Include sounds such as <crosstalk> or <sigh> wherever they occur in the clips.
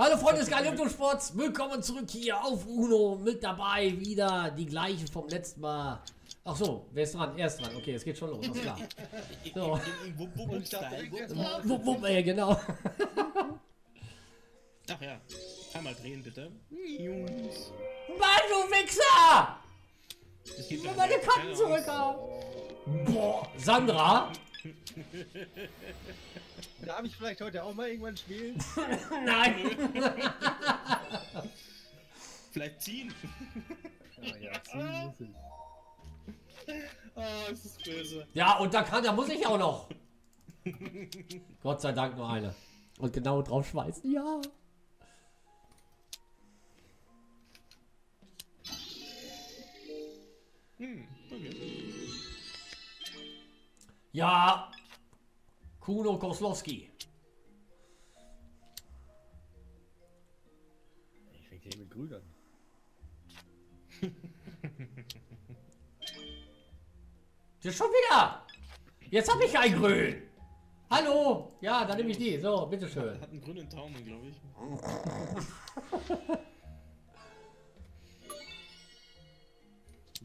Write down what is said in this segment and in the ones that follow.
Hallo Freunde des Galileo-Sports, willkommen zurück hier auf Uno. Mit dabei wieder die gleiche vom letzten Mal. Ach so, wer ist dran? Er ist dran. Okay, es geht schon los, alles klar. So. Wupp, wupp, wupp, Style. Wupp, wupp, ey, genau. Ach ja, einmal drehen bitte. Jungs. Mann, du Wichser! Ich will meine. Karten zurückhaben. Boah, Sandra? <laughs> Darf ich vielleicht heute auch mal irgendwann spielen? <laughs> Nein. Vielleicht ziehen. Ah ja, <laughs> ziehen muss ich. Ah, es ist böse. Ja, und da kann, da muss ich auch noch. <laughs> Gott sei Dank nur eine. Und genau drauf schweißen. Ja. Hm, okay. Ja. Kuno Koslowski. Ich fängt hier mit Grün an. <laughs> Schon wieder. Jetzt habe ich ein Grün. Hallo. Ja, dann nehme ich die. So, bitteschön. Hat einen grünen Daumen, glaube ich.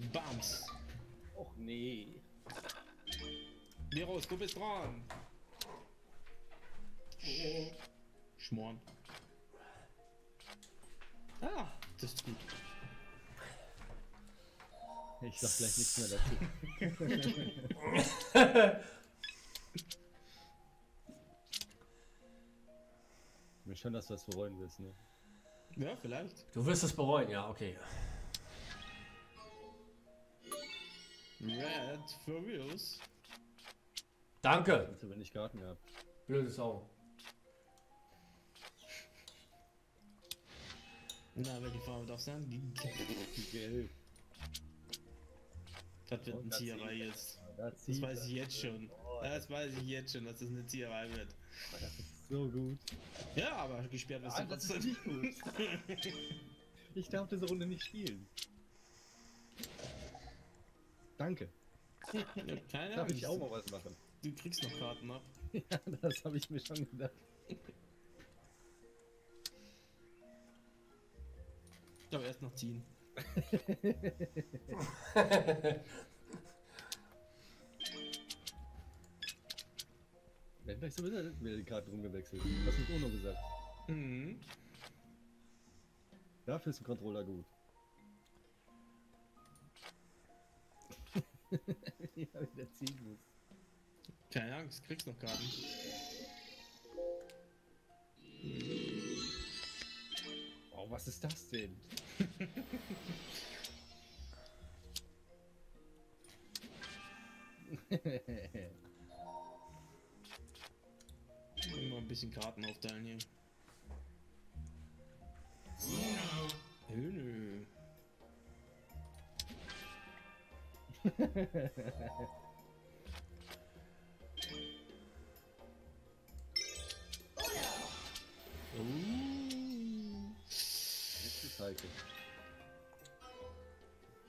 <laughs> Bams. Och nee. Miros, du bist dran. Schmoren. Ah, das ist gut. Ich sag gleich nichts mehr dazu. Mir schon, dass du das bereuen willst, ne? Ja, vielleicht. Du wirst es bereuen. Ja, okay. Red for reals. Danke. Du wenn ich Karten gehabt. Blöde Sau. Na, welche Farbe darf sein? Gelb. Das wird eine Zieherei sieht- jetzt. Das, Das weiß ich jetzt schon. Oh, Das weiß ich jetzt schon, dass das eine Zieherei wird. Das ist so gut. Ja, aber gesperrt Ah, du das ist nicht gut. <laughs> Ich darf diese Runde nicht spielen. Danke. Ja, keine Darf ich auch mal was machen? Du kriegst noch Karten ab. <laughs> Ja, das habe ich mir schon gedacht. Aber erst noch ziehen. <laughs> Hätten gleich sowieso wieder die Karten rumgewechselt. Hast du Uno gesagt. Mhm. Dafür ist ein Controller gut. <laughs> ja, wieder ziehen muss. Keine Angst, kriegst noch Karten. Was ist das denn? Mal ein bisschen Karten aufteilen hier. Nö, nö. <laughs>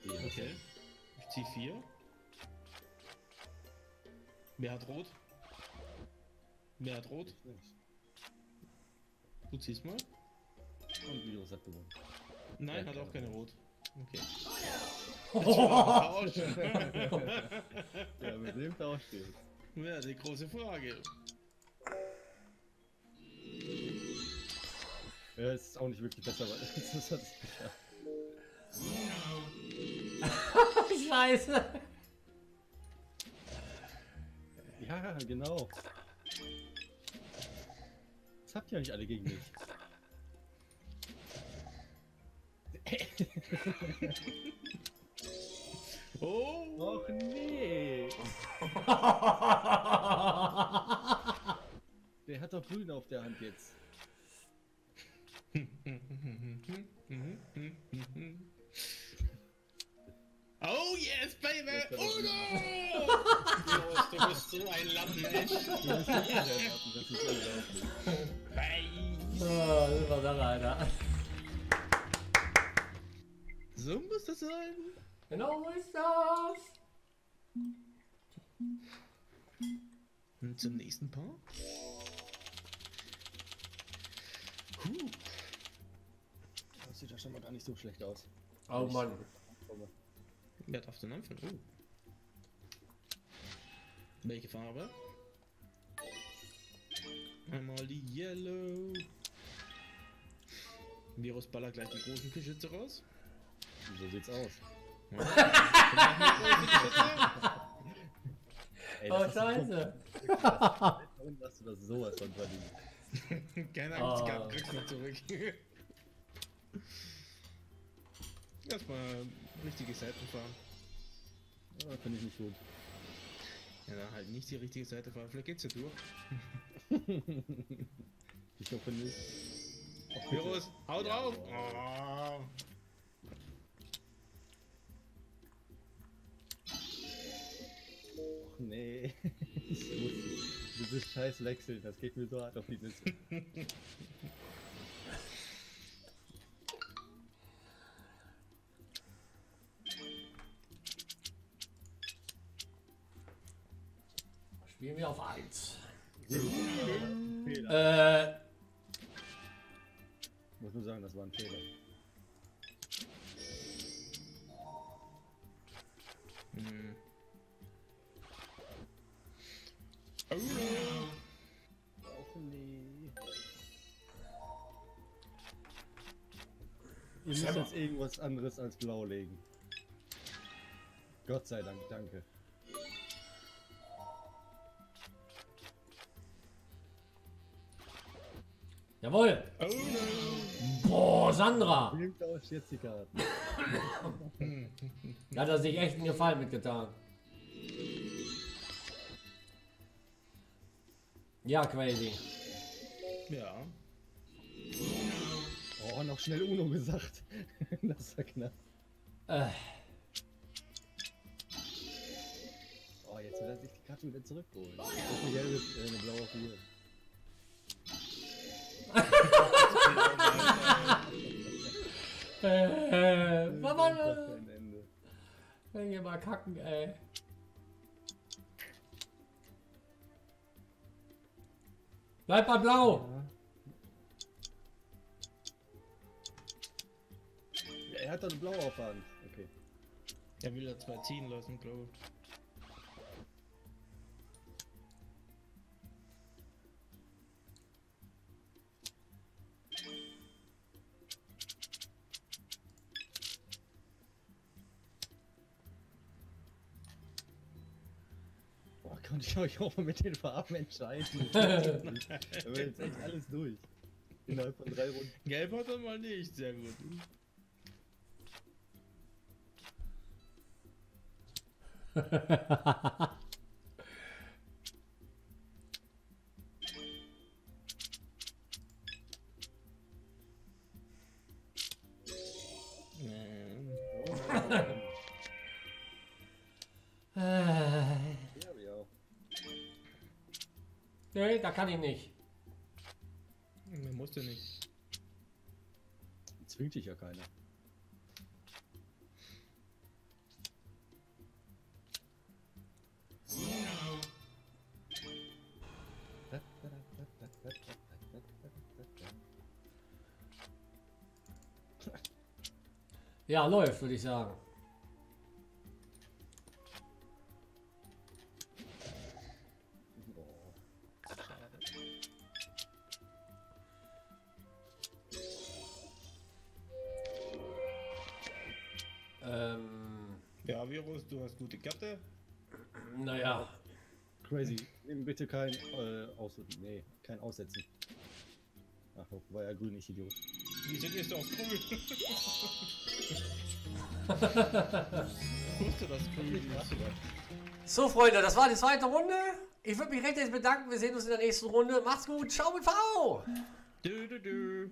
Die hat Okay. Ich zieh vier. Wer hat rot? Wer hat rot? Du ziehst mal. Und Virus hat gewonnen. Nein, Ja, hat auch keine rot. Okay. <laughs> <laughs> Ja, mit dem Tausch steht. ja, die große Frage. Ja, es ist auch nicht wirklich besser, weil <laughs> das hat es geschafft. <laughs> Scheiße. Ja, genau. Das habt ihr ja nicht alle gegen mich. Oh! <laughs> Och nee! Der hat doch grün auf der Hand jetzt. <laughs> Oh yes, baby! Uno! du bist so ein Lappen, echt. Du musst nicht erwarten, das ist unglaublich. Oh, das war Sache, Alter. So muss das sein. Genau so ist das. Und zum nächsten Paar. Huh. Das sieht ja schon mal gar nicht so schlecht aus. Oh Mann. Wer darf denn anfangen? Oh. Welche Farbe? Einmal die Yellow. Virus ballert gleich die großen Geschütze raus. So sieht's aus. <laughs> Ey, Oh, scheiße. Warum hast du das sowas von verdient? Keine Angst, Oh. gehabt, kriegst du zurück. <laughs> Erstmal richtige Seiten fahren. Ja, finde ich nicht gut. Ja, dann halt nicht die richtige Seite fahren. Vielleicht geht's ja durch. <laughs> Ich hoffe nicht. Ach, bitte. Virus, hau drauf! Jawohl. Oh. Och nee. <laughs> Ich muss dieses scheiß Wechseln, das geht mir so hart auf die Nüsse. <laughs> Spielen wir auf 1. Fehler. Äh, Muss nur sagen, das war ein Fehler. Hm. Nee. Ihr müsst jetzt irgendwas anderes als blau legen. Gott sei Dank, danke. Jawohl. Oh no! Boah, Sandra. Nehmt euch jetzt die Karten. <laughs> Da hat er sich echt einen Gefallen mitgetan. Ja, crazy. Ja. Oh, noch schnell Uno gesagt. <laughs> das war knapp. Äh, Oh, jetzt will er sich die Karte wieder zurückholen. Das ist eine gelbe, äh, eine blaue Figur. Äh, Das doch kein Ende. wenn wir mal kacken, ey. Bleib bei blau. Ja, er hat doch eine blaue Aufwand. Okay. Er will ja zwei ziehen lassen, glaube ich. Konnte ich euch auch mal mit den Farben entscheiden. <laughs> Da war jetzt echt alles durch. Innerhalb von drei Runden. Gelb hat er mal nicht, sehr gut. <laughs> nee, da kann ich nicht. Man musste nicht. Zwingt dich ja keiner. Ja, läuft, würde ich sagen. Ja, Virus, du hast gute Karte. naja. Crazy. Nimm bitte kein äh, Aussetzen. Nee, kein Aussetzen. Ach, war ja grün, ich Idiot. Wieso gehst <laughs> du auf grün? Wusste das grün ist. So, Freunde, das war die zweite Runde. Ich würde mich recht herzlich bedanken. Wir sehen uns in der nächsten Runde. Macht's gut. Ciao mit V. Du, du, du.